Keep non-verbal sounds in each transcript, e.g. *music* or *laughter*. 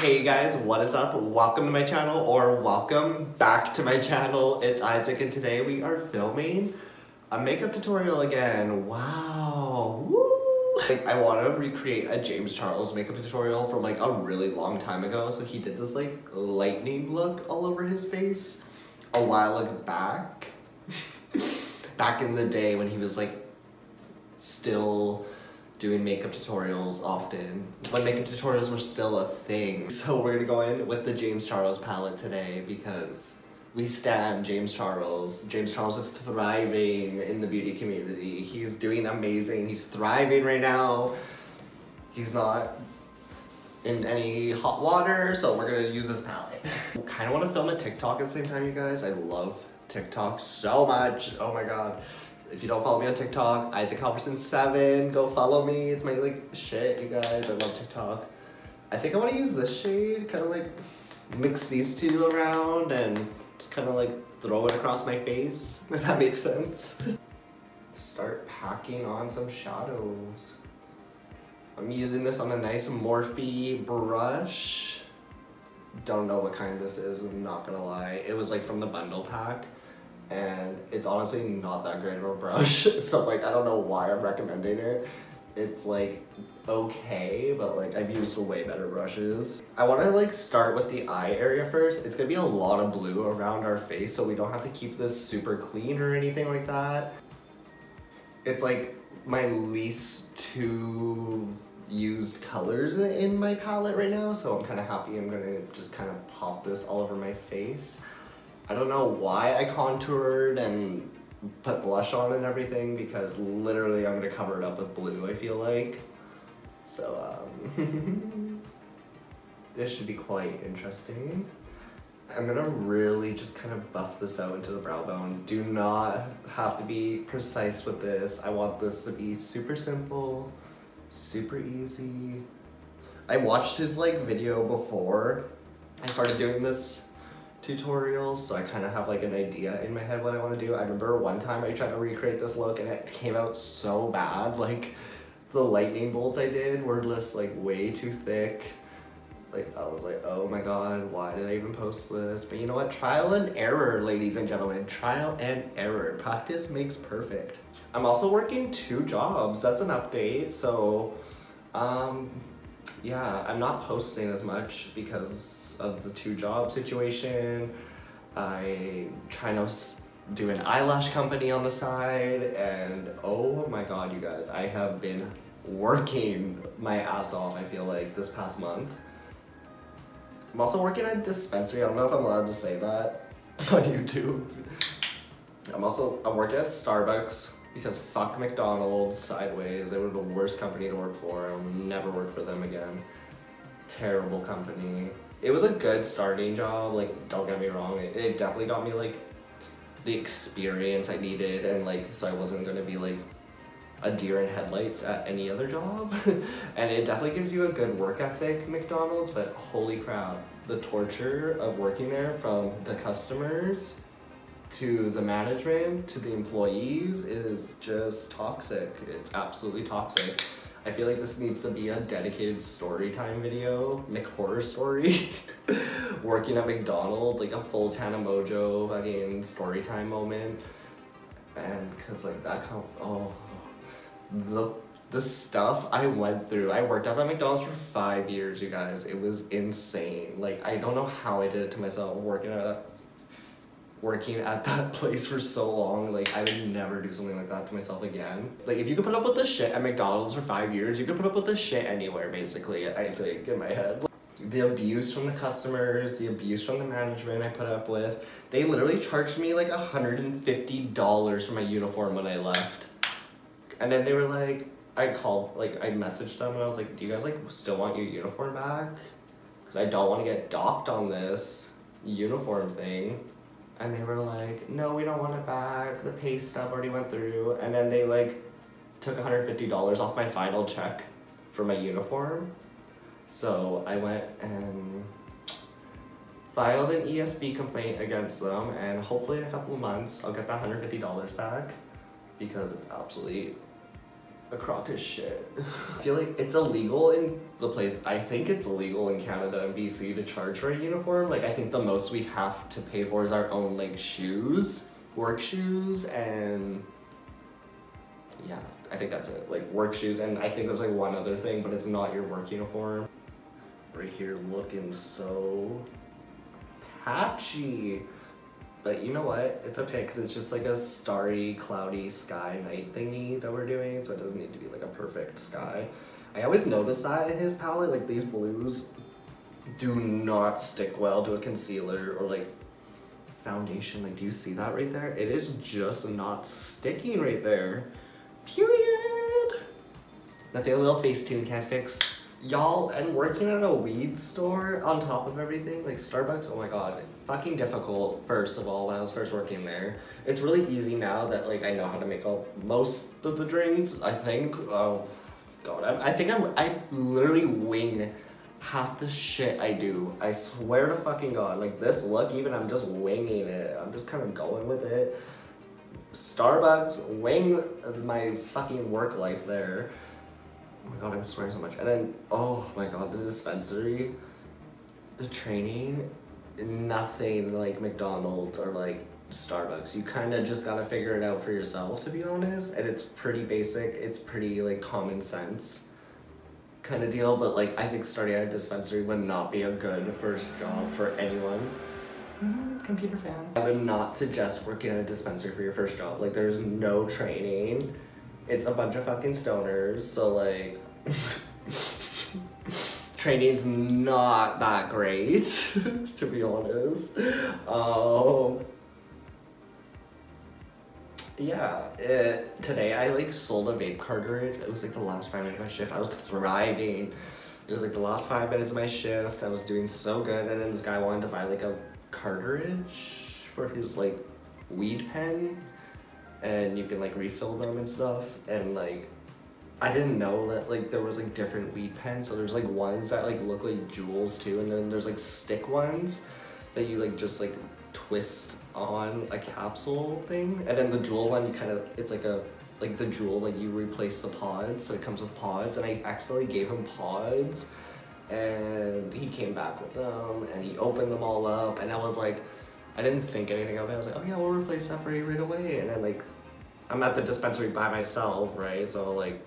Hey guys, what is up? Welcome to my channel or welcome back to my channel. It's Isaac and today we are filming a makeup tutorial again. Wow. Woo. Like I want to recreate a James Charles makeup tutorial from like a really long time ago. So he did this like lightning look all over his face a while back. *laughs* back in the day when he was like still doing makeup tutorials often when makeup tutorials were still a thing. *laughs* So we're gonna go in with the James Charles palette today because we stand James Charles. James Charles is thriving in the beauty community. He's doing amazing. He's thriving right now. He's not in any hot water, so we're gonna use this palette. *laughs* kind of want to film a TikTok at the same time, you guys. I love TikTok so much. Oh my god. If you don't follow me on TikTok, Isaac Halvorsen7, go follow me. It's my like shit, you guys. I love TikTok. I think I want to use this shade, kind of like mix these two around and just kind of like throw it across my face, *laughs* if that makes sense. Start packing on some shadows. I'm using this on a nice Morphe brush. Don't know what kind this is, I'm not gonna lie. It was like from the bundle pack and it's honestly not that great of a brush. *laughs* so like, I don't know why I'm recommending it. It's like okay, but like I've used way better brushes. I want to like start with the eye area first. It's gonna be a lot of blue around our face so we don't have to keep this super clean or anything like that. It's like my least two used colors in my palette right now so I'm kind of happy I'm gonna just kind of pop this all over my face. I don't know why I contoured and put blush on and everything because literally I'm gonna cover it up with blue I feel like. So um, *laughs* this should be quite interesting. I'm gonna really just kind of buff this out into the brow bone. Do not have to be precise with this. I want this to be super simple, super easy. I watched his like video before I started doing this tutorials, so I kind of have like an idea in my head what I want to do. I remember one time I tried to recreate this look and it came out so bad. *laughs* Like the lightning bolts I did were just like way too thick. Like I was like, oh my god, why did I even post this? But you know what? Trial and error, ladies and gentlemen. Trial and error. Practice makes perfect. I'm also working two jobs. That's an update. So, um, yeah, I'm not posting as much because of the two job situation. I try to do an eyelash company on the side and oh my god you guys I have been working my ass off I feel like this past month. I'm also working at a dispensary I don't know if I'm allowed to say that *laughs* on YouTube. I'm also I'm working at Starbucks because fuck McDonald's sideways they were the worst company to work for I'll never work for them again. Terrible company it was a good starting job. Like, don't get me wrong, it, it definitely got me like the experience I needed, and like, so I wasn't gonna be like a deer in headlights at any other job. *laughs* and it definitely gives you a good work ethic, McDonald's, but holy crap, the torture of working there from the customers to the management to the employees is just toxic. It's absolutely toxic. I feel like this needs to be a dedicated story time video, McHorror story. *laughs* Working at McDonald's, like a full Tana Mongeau fucking story time moment. And cause like that kind of, oh, the, the stuff I went through. I worked at that McDonald's for five years, you guys. It was insane. Like, I don't know how I did it to myself working at working at *laughs* that place for so long, like I would never do something like that to myself again. Like if you could put up with this shit at McDonald's for five years, you could put up with this shit anywhere basically, I think in my head. The abuse from the customers, the abuse from the management I put up with. They literally charged me like $150 for my uniform when I left. And then they were like, I called, like I messaged them and I was like, do you guys like still want your uniform back? Because I don't want to get docked on this uniform thing and they were like, no, we don't want it back. The pay stub already went through. And then they like took $150 off my final check for my uniform. So I went and filed an ESB complaint against them and hopefully in a couple months I'll get that $150 back because it's absolutely a crock of shit. *laughs* I feel like it's illegal in the place. I think it's illegal in Canada and BC to charge for a uniform. Like I think the most we have to pay for is our own like shoes, work shoes, and yeah, I think that's it. Like work shoes, and I think there's like one other thing, but it's not your work uniform. Right here looking so patchy. But you know what? It's okay because it's just like a starry, cloudy sky night thingy that we're doing, so it doesn't need to be like a perfect sky. I always notice that in his palette, like these blues do not stick well to a concealer or like foundation. Like, do you see that right there? It is just not sticking right there. Period. Nothing a little Facetune can't fix. Y'all, and working at a weed store on top of everything, like Starbucks, oh my god, fucking difficult, first of all, when I was first working there. It's really easy now that, like, I know how to make all, most of the drinks, I think. Oh, god, I, I think I'm, I literally wing half the shit I do. I swear to fucking god, like, this look, even, I'm just winging it. I'm just kind of going with it. Starbucks, wing my fucking work life there. Oh my god, I'm swearing so much. And then, oh my god, the dispensary, the training, nothing like McDonald's or like Starbucks. You kind of just gotta figure it out for yourself, to be honest. And it's pretty basic. It's pretty like common sense kind of deal. But like, I think starting at a dispensary would not be a good first job for anyone. Mm, computer fan. I would not suggest working at a dispensary for your first job. Like, there's no training it's a bunch of fucking stoners, so like *laughs* training's not that great, *laughs* to be honest. Um, yeah, it, today I like sold a vape cartridge. It was like the last five minutes of my shift. I was thriving. It was like the last five minutes of my shift. I was doing so good, and then this guy wanted to buy like a cartridge for his like weed pen and you can like refill them and stuff and like I didn't know that like there was like different weed pens so there's like ones that like look like Juuls too and then there's like stick ones that you like just like twist on a capsule thing and then the Juul one you kind of it's like a like the Juul like you replace the pods so it comes with pods and I accidentally gave him pods and he came back with them and he opened them all up and I was like I didn't think anything of it. I was like, oh yeah, we'll replace that for you right away. And then like, I'm at the dispensary by myself, right? So like,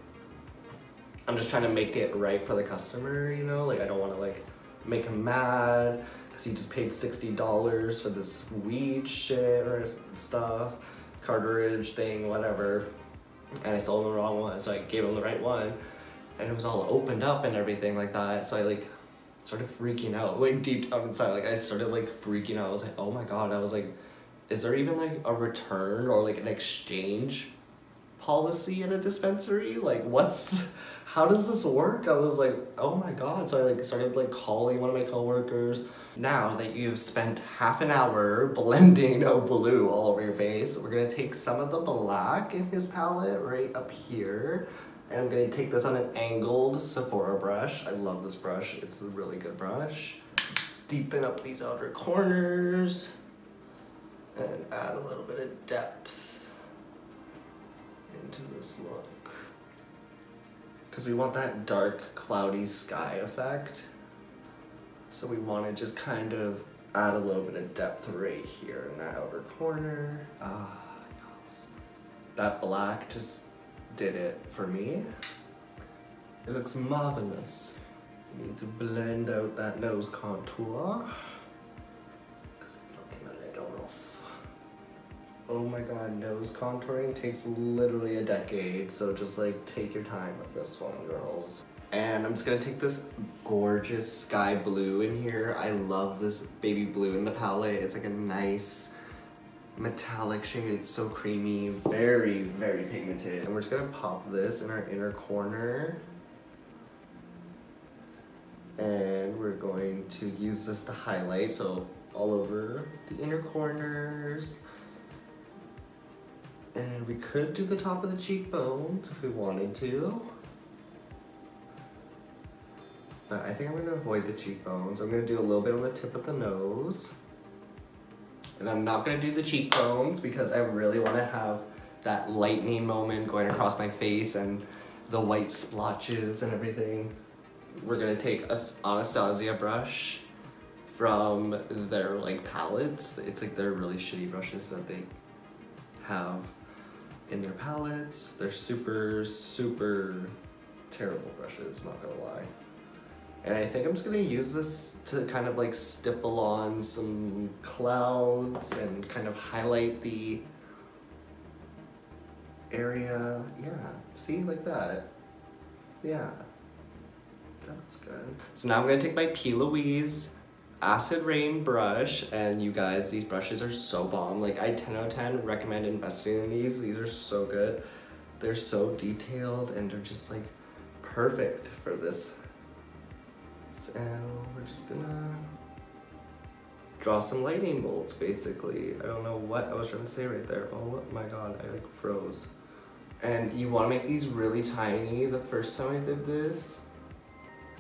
I'm just trying to make it right for the customer, you know? Like I don't want to like make him mad because he just paid $60 for this weed shit or stuff, cartridge thing, whatever. And I sold him the wrong one, so I gave him the right one. And it was all opened up and everything like that. So I like started freaking out, like deep down inside. Like I started like freaking out. I was like, oh my god. I was like, is there even like a return or like an exchange policy in a dispensary? Like what's, *laughs* how does this work? I was like, oh my god. So I like started like calling one of my coworkers. Now that you've spent half an hour blending a blue all over your face, we're gonna take some of the black in his palette right up here. And I'm gonna take this on an angled Sephora brush. I love this brush, it's a really good brush. Deepen up these outer corners and add a little bit of depth into this look. Because we want that dark, cloudy sky effect. So we want to just kind of add a little bit of depth right here in that outer corner. Ah, yes. That black just did it for me. It looks marvelous. Need to blend out that nose contour. Oh my god, nose contouring takes literally a decade, so just like take your time with this one, girls. And I'm just gonna take this gorgeous sky blue in here. I love this baby blue in the palette. It's like a nice metallic shade. It's so creamy, very, very pigmented. And we're just gonna pop this in our inner corner. And we're going to use this to highlight, so all over the inner corners. And we could do the top of the cheekbones if we wanted to. But I think I'm gonna avoid the cheekbones. I'm gonna do a little bit on the tip of the nose. And I'm not gonna do the cheekbones because I really wanna have that lightning moment going across my face and the white splotches and everything. We're gonna take a Anastasia brush from their like palettes. It's like they're really shitty brushes that they have in their palettes. They're super, super terrible brushes, not gonna lie. And I think I'm just gonna use this to kind of like stipple on some clouds and kind of highlight the area. Yeah, see, like that. Yeah, that looks good. So now I'm gonna take my P. Louise Acid Rain brush, and you guys, these brushes are so bomb. Like, I 10 out of 10 recommend investing in these. These are so good. They're so detailed, and they're just like perfect for this. So we're just gonna draw some lightning bolts, basically. I don't know what I was trying to say right there. Oh my god, I like froze. And you wanna make these really tiny. The first time I did this,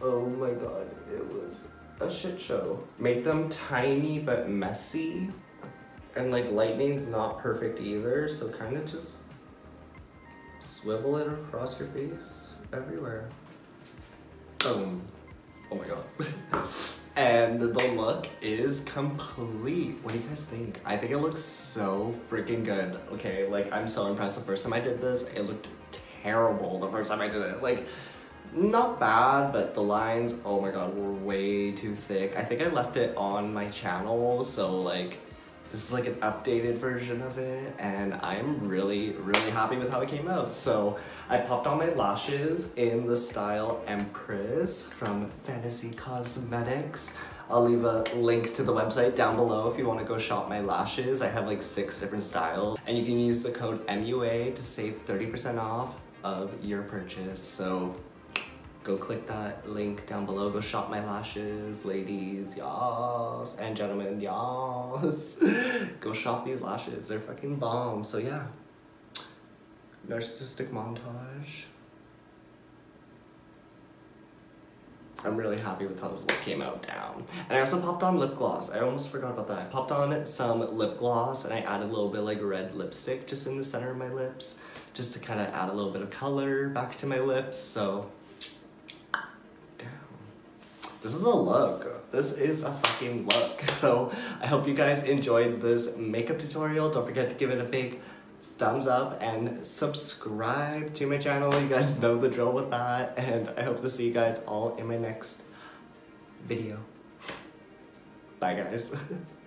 oh my god, it was a shit show. Make them tiny but messy. And like lightning's not perfect either, so kind of just swivel it across your face everywhere. Boom. Oh my god. *laughs* and the look is complete. What do you guys think? I think it looks so freaking good. Okay, like I'm so impressed the first time I did this. It looked terrible the first time I did it. Like, not bad, but the lines, oh my god, were way too thick. I think I left it on my channel, so like, this is like an updated version of it, and I'm really, really happy with how it came out. So I popped on my lashes in the style Empress from Phantasy Cosmetics. I'll leave a link to the website down below if you want to go shop my lashes. I have like six different styles, and you can use the code MUA to save 30% off of your purchase. So go click that link down below. Go shop my lashes, ladies, yas, and gentlemen, yas. *laughs* go shop these lashes. They're fucking bomb. So yeah, narcissistic montage. I'm really happy with how this look came out down. And I also popped on lip gloss. I almost forgot about that. I popped on some lip gloss and I added a little bit like red lipstick just in the center of my lips just to kind of add a little bit of color back to my lips. So this is a look. This is a fucking look. *laughs* So I hope you guys enjoyed this makeup tutorial. Don't forget to give it a big thumbs up and subscribe to my channel. You guys know the drill with that. And I hope to see you guys all in my next video. Bye guys. *laughs*